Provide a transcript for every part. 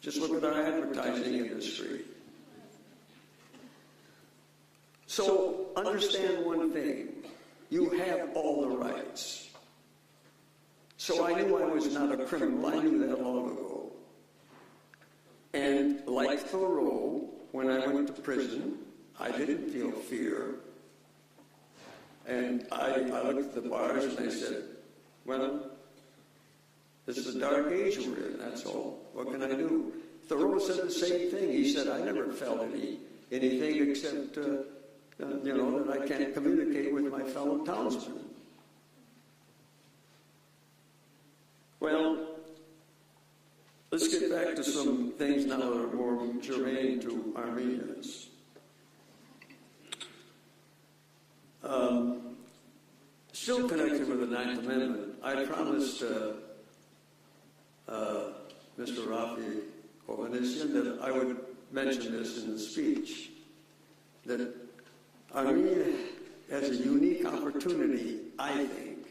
Just look at our advertising industry. So understand one thing. You have all the rights. So I knew I was not a criminal. I knew that long ago. And like Thoreau, when I went to prison, I didn't feel fear. And I, I looked at the bars and I said, well, this is a dark age we're in, that's all. What can I do? Thoreau said the same thing. He said, I never felt any, anything except, uh, uh, you know, that I can't communicate with my fellow townsmen. Well, let's get back to some things now that are more germane to Armenians. Um, still connected with the Ninth Amendment, I promised uh, uh, Mr. Raffi Hovannisian that I would mention this in the speech, that Armenia has a unique opportunity, I think,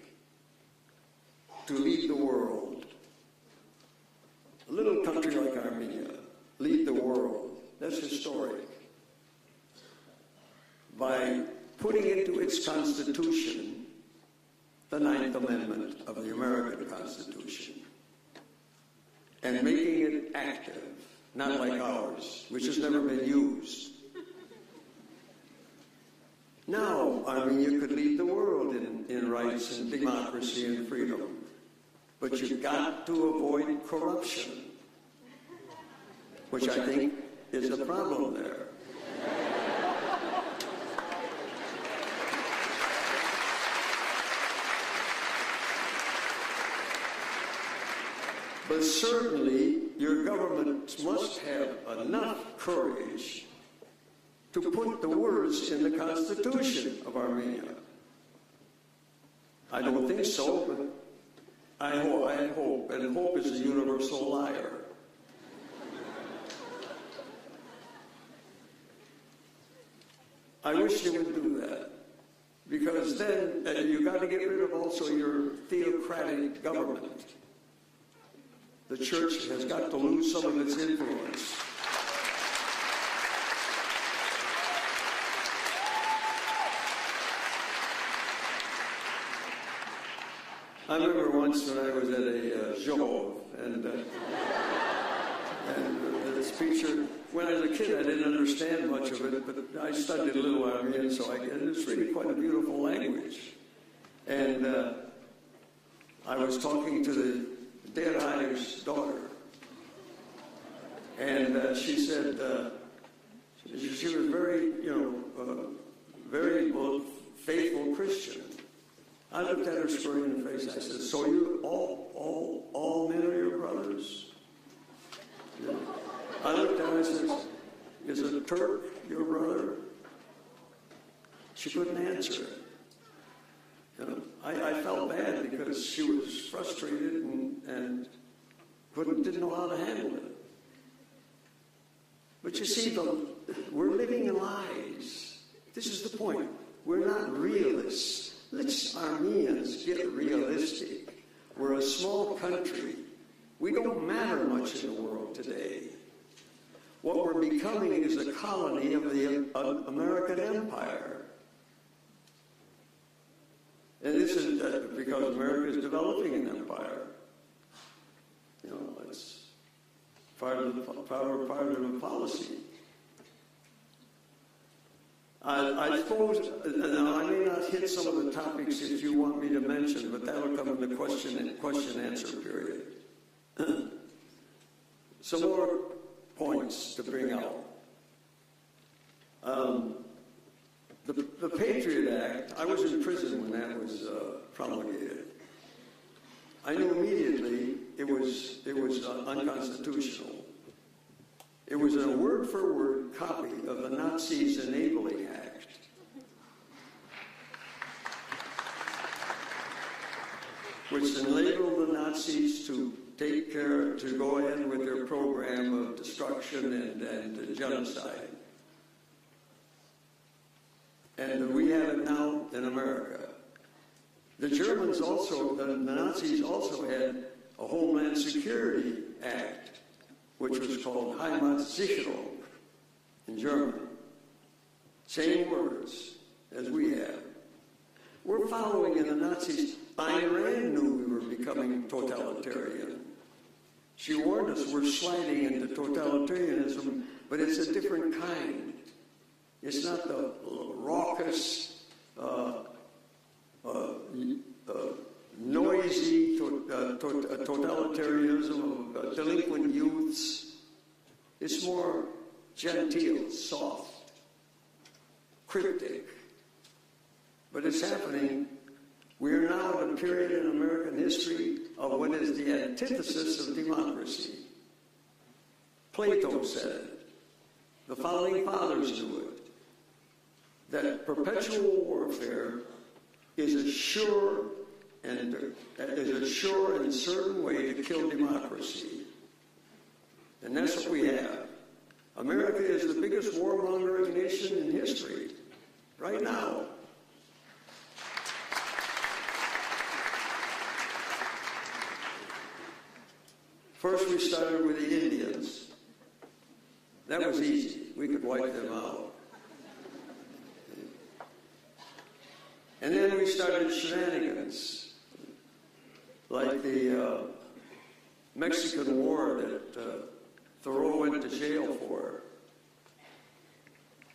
to lead the world. A little country like Armenia, lead the world. That's historic. By putting into its constitution the Ninth Amendment of the American Constitution and making it active, not like ours, which has never been used. Now, I mean, you could lead the world in, in rights and democracy and freedom. But you've got to avoid corruption, which I think is the problem there. But certainly, your government must have enough courage to put the words in the Constitution of Armenia. I don't think so, but I hope, I hope, and hope is a universal liar. I wish you would do that. Because then uh, you got to get rid of also your theocratic government. The church has got to lose some of its influence. I remember once when I was at a uh, show, and, uh, and the speaker, when I was a kid, I didn't understand much of it, but I studied a little Armenian, so I, it's really quite a beautiful language. And uh, I was talking to the Derhai's daughter, and uh, she said uh, she, was very, you know, uh, very well, faithful Christian. I looked at her square in the face. I said, "So you all, all, all men are your brothers?" Yeah. I looked at her I said, "Is a Turk your brother?" She couldn't answer it. I, I, felt bad because she was frustrated and, and couldn't, didn't know how to handle it. But you see, the, we're living in lies. This is the point. We're not realists. Let's Armenians get realistic. We're a small country. We don't matter much in the world today. What we're becoming is a colony of the American Empire. And this is uh, because America is developing an empire. You know, it's part of the, part, part of the policy. I, I suppose, now I may not hit some of the topics that you want me to mention, but that'll come in the question and question answer period. some more points to bring out. Um, the, the, Patriot Act, I was in prison when that was uh, promulgated. I knew immediately it was, it was uh, unconstitutional. It was a word for word copy of the Nazis' Enabling Act. Which enabled the Nazis to take care, to go ahead with their program of destruction and, and genocide. And we have it now in America. The Germans also, the Nazis also had a Homeland Security Act which was called Heimatsicherung in German. Same words as we have. We're following in the Nazis. Rand knew we were becoming totalitarian. She warned us we're sliding into totalitarianism, but it's a different kind. It's not the raucous, uh, uh, uh, noisy uh, uh, totalitarianism of delinquent youths. It's more genteel, soft, cryptic. But it's happening. We are now at a period in American history of what is the antithesis of democracy. Plato said it. The founding fathers knew it. That perpetual warfare is a sure and is a sure and certain way to kill democracy. And that's what we have. America is the biggest warmongering nation in history right now. First, we started with the Indians. That was easy. We could wipe them out. And then we started shenanigans, like the uh, Mexican War that uh, Thoreau went to jail for.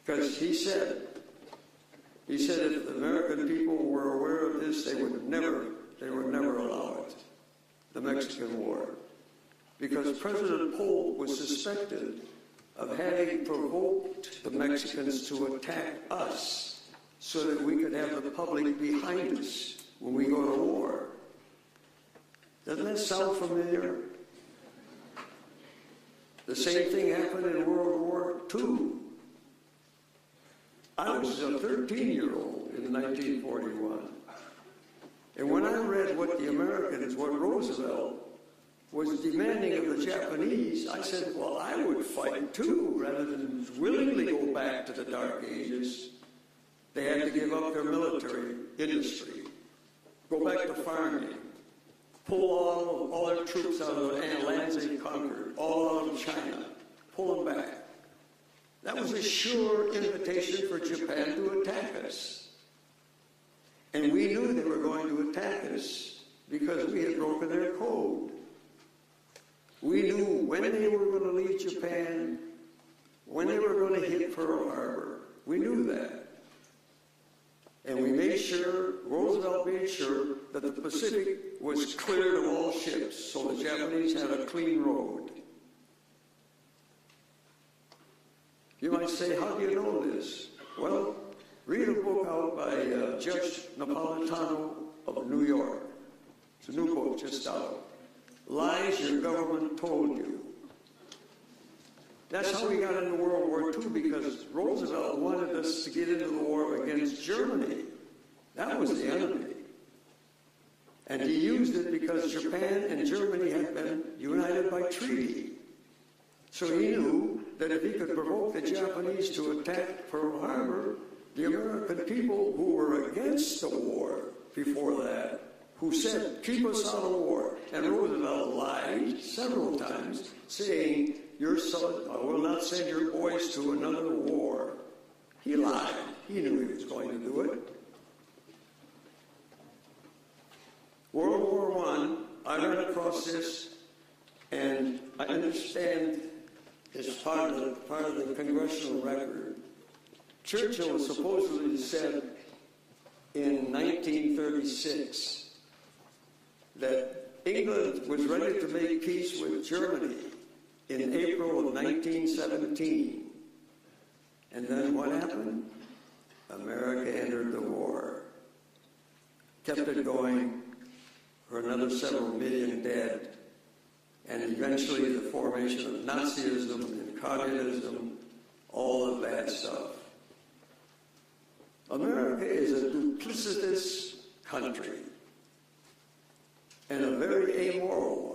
Because he said, he said if the American people were aware of this, they would never, they would never allow it, the Mexican War. Because President Polk was suspected of having provoked the Mexicans to attack us so that we could have the public behind us when we go to war. Doesn't that sound familiar? The same thing happened in World War II. I was a 13 year old in 1941. And when I read what the Americans, what Roosevelt was demanding of the Japanese, I said, well, I would fight too, rather than willingly go back to the Dark Ages. They had to give up their military industry, go back to farming, pull all, all their troops out of the lands they conquered, all out of China, pull them back. That was a sure invitation for Japan to attack us. And we knew they were going to attack us because we had broken their code. We knew when they were going to leave Japan, when they were going to hit Pearl Harbor. We knew that. And we made sure, Roosevelt made sure, that the Pacific was cleared of all ships so the Japanese had a clean road. You might say, how do you know this? Well, read a book out by uh, Judge Napolitano of New York. It's a new book just out. Lies your government told you. That's how we got into World War II because Roosevelt wanted us to get into the war against Germany. That was the enemy. And he used it because Japan and Germany had been united by treaty. So he knew that if he could provoke the Japanese to attack Pearl Harbor, the American people who were against the war before that, who said, keep us out of war, and Roosevelt lied several times, saying, your son, I will not send your boys to another war. He lied. He knew he was going to do it. World War I, I ran across this, and I understand it's part of the, part of the congressional record. Churchill supposedly said in 1936 that England was ready to make peace with Germany in April of 1917. And then what happened? America entered the war. Kept it going for another several million dead. And eventually the formation of Nazism and communism, all of that stuff. America is a duplicitous country and a very amoral.